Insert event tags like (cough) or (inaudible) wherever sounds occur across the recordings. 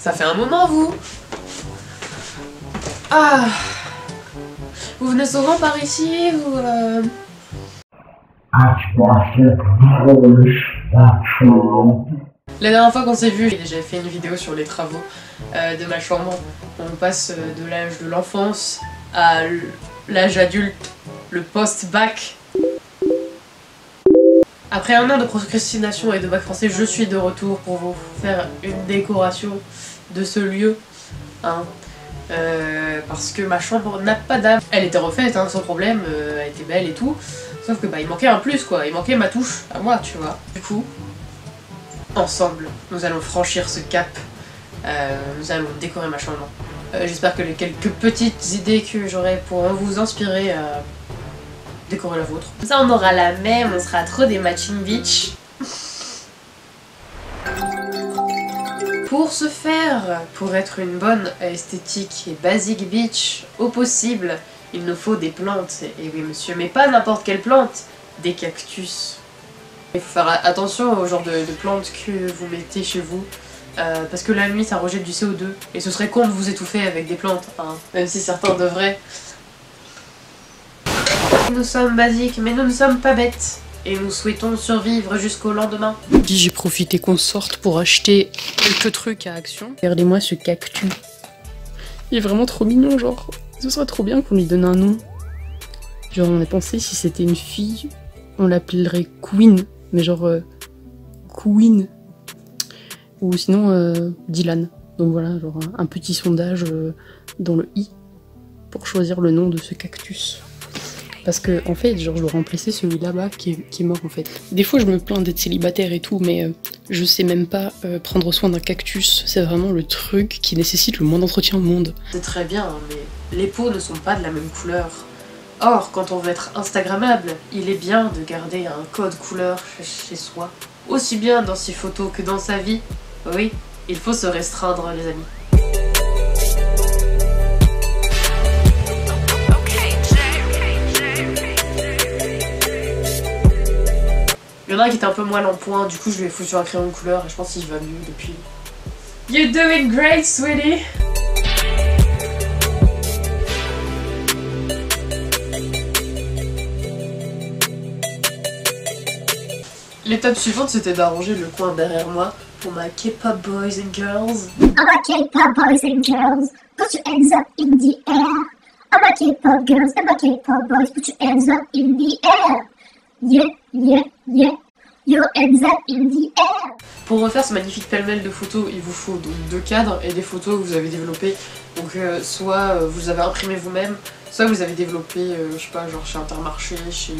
Ça fait un moment, vous Ah Vous venez souvent par ici ou... Euh... La dernière fois qu'on s'est vu, j'ai fait une vidéo sur les travaux euh, de ma chambre. On passe euh, de l'âge de l'enfance à l'âge adulte, le post-bac. Après un an de procrastination et de bac français, je suis de retour pour vous faire une décoration de ce lieu. Hein. Euh, parce que ma chambre n'a pas d'âme. Elle était refaite hein, sans problème, elle était belle et tout. Sauf que bah il manquait un plus quoi, il manquait ma touche à moi tu vois. Du coup, ensemble, nous allons franchir ce cap. Euh, nous allons décorer ma chambre. Euh, j'espère que les quelques petites idées que j'aurai pourront vous inspirer à décorer la vôtre. Ça on aura la même, on sera trop des matching beach. Pour ce faire, pour être une bonne esthétique et basic beach au possible, il nous faut des plantes. Et oui monsieur, mais pas n'importe quelle plante, des cactus. Il faut faire attention au genre de, plantes que vous mettez chez vous. Euh, parce que la nuit ça rejette du CO2 et ce serait con de vous étouffer avec des plantes, hein, même si certains devraient. Nous sommes basiques mais nous ne sommes pas bêtes et nous souhaitons survivre jusqu'au lendemain. J'ai profité qu'on sorte pour acheter quelques trucs à Action. Regardez-moi ce cactus. Il est vraiment trop mignon genre. Ce serait trop bien qu'on lui donne un nom. Genre on a pensé si c'était une fille, on l'appellerait Queen mais genre euh, Queen ou sinon euh, Dylan. Donc voilà, genre un, petit sondage euh, dans le i pour choisir le nom de ce cactus. Parce que en fait, genre je remplacer celui là-bas qui est, mort en fait. Des fois je me plains d'être célibataire et tout, mais je sais même pas prendre soin d'un cactus. C'est vraiment le truc qui nécessite le moins d'entretien au monde. C'est très bien, hein, mais les peaux ne sont pas de la même couleur. Or, quand on veut être Instagrammable, il est bien de garder un code couleur chez soi. Aussi bien dans ses photos que dans sa vie. Oui, il faut se restreindre les amis. Il y en a un qui était un peu moins en point, du coup je lui ai foutu un crayon de couleur et je pense qu'il va mieux depuis. You're doing great, sweetie! L'étape suivante, c'était d'arranger le coin derrière moi pour ma K-pop boys and girls. I'm a K-pop boys and girls, put your hands up in the air. I'm a K-pop girls, I'm a K-pop boys, put your hands up in the air. Yeah, yeah, yeah. Your hands in the air. Pour refaire ce magnifique pêle-mêle de photos, il vous faut donc deux cadres et des photos que vous avez développées. Donc euh, soit euh, vous avez imprimé vous-même, soit vous avez développé, euh, je sais pas, genre chez Intermarché, chez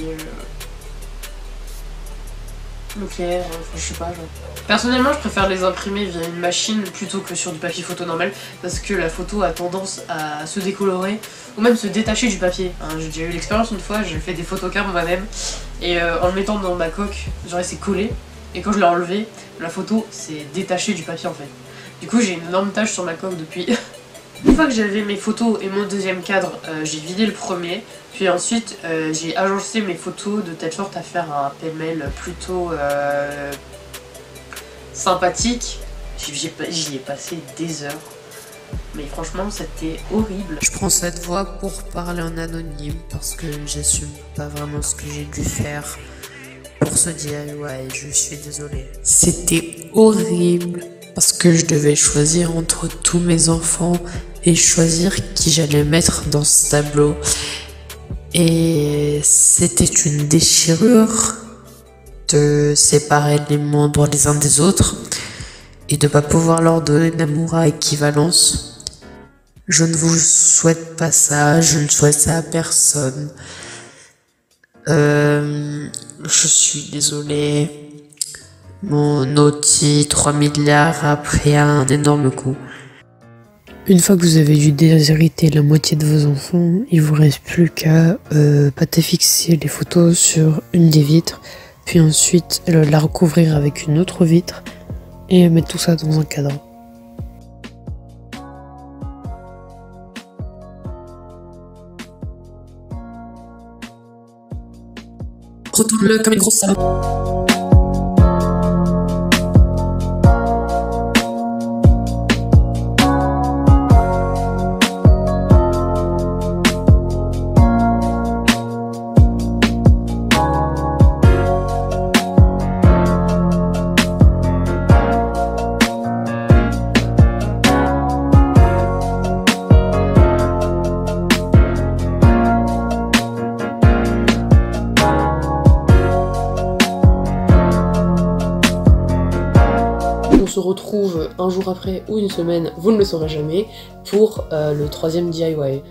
Leclerc, enfin je sais pas genre. Personnellement je préfère les imprimer via une machine plutôt que sur du papier photo normal parce que la photo a tendance à se décolorer ou même se détacher du papier. Hein, j'ai déjà eu l'expérience une fois, j'ai fait des photocards moi-même et euh, en le mettant dans ma coque, genre c'est collé et quand je l'ai enlevé, la photo s'est détachée du papier en fait. Du coup j'ai une énorme tache sur ma coque depuis (laughs) Une fois que j'avais mes photos et mon deuxième cadre, euh, j'ai vidé le premier. Puis ensuite, euh, j'ai agencé mes photos de telle sorte à faire un pêle plutôt sympathique. J'y ai passé des heures. Mais franchement, c'était horrible. Je prends cette voix pour parler en anonyme parce que j'assume pas vraiment ce que j'ai dû faire pour dire ouais, je suis désolée. C'était horrible parce que je devais choisir entre tous mes enfants et choisir qui j'allais mettre dans ce tableau. Et c'était une déchirure de séparer les membres les uns des autres et de pas pouvoir leur donner d'amour à équivalence. Je ne vous souhaite pas ça, je ne souhaite ça à personne. Euh, je suis désolé. Mon outil 3 milliards a pris un énorme coup. Une fois que vous avez dû déshériter la moitié de vos enfants, il vous reste plus qu'à euh, fixer les photos sur une des vitres, puis ensuite euh, la recouvrir avec une autre vitre et mettre tout ça dans un cadre. Retourne-le comme une grosse salope. Retrouve un jour après ou une semaine, vous ne le saurez jamais, pour euh, le troisième DIY.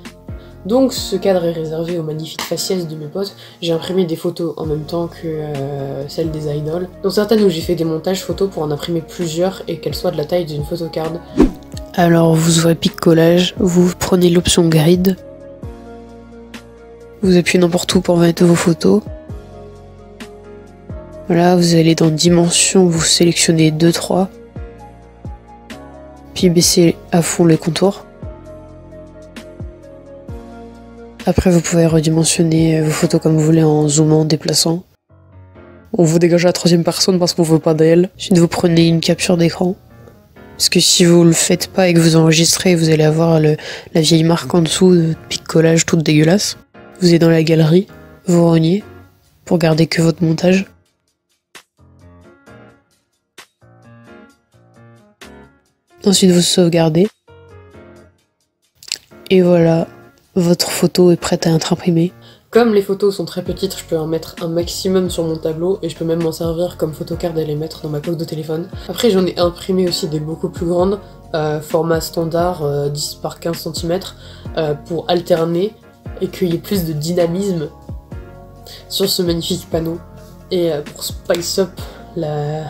Donc ce cadre est réservé aux magnifiques faciès de mes potes. J'ai imprimé des photos en même temps que euh, celles des idoles. Dans certaines où j'ai fait des montages photos pour en imprimer plusieurs et qu'elles soient de la taille d'une photocard. Alors vous ouvrez pic collage, vous prenez l'option grid. Vous appuyez n'importe où pour mettre vos photos. Voilà, vous allez dans dimension, vous sélectionnez 2-3. Puis baissez à fond les contours. Après, vous pouvez redimensionner vos photos comme vous voulez en zoomant, déplaçant. On vous dégage la troisième personne parce qu'on veut pas d'elle. Ensuite, vous prenez une capture d'écran. Parce que si vous le faites pas et que vous enregistrez, vous allez avoir la vieille marque en dessous de picolage toute dégueulasse. Vous êtes dans la galerie, vous reniez pour garder que votre montage. Ensuite, vous sauvegardez. Et voilà, votre photo est prête à être imprimée. Comme les photos sont très petites, je peux en mettre un maximum sur mon tableau et je peux même m'en servir comme photocard et les mettre dans ma coque de téléphone. Après j'en ai imprimé aussi des beaucoup plus grandes, euh, format standard 10 euh, par 15 cm, euh, pour alterner et qu'il y ait plus de dynamisme sur ce magnifique panneau. Et pour spice up la...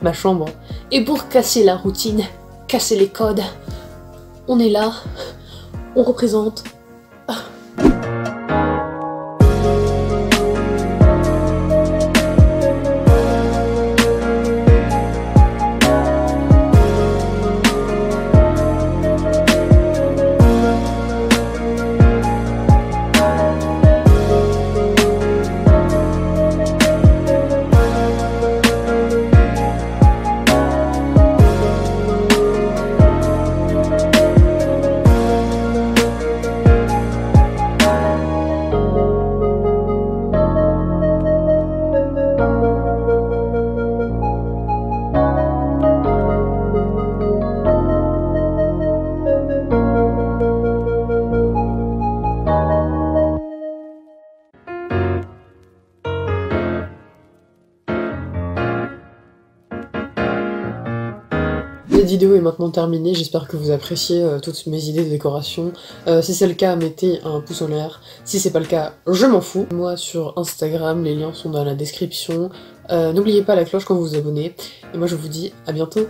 ma chambre. Et pour casser la routine, casser les codes, on est là, on représente Cette vidéo est maintenant terminée, j'espère que vous appréciez euh, toutes mes idées de décoration. Euh, si c'est le cas, mettez un pouce en l'air. Si c'est pas le cas, je m'en fous. Moi sur Instagram, les liens sont dans la description. Euh, n'oubliez pas la cloche quand vous vous abonnez. Et moi je vous dis à bientôt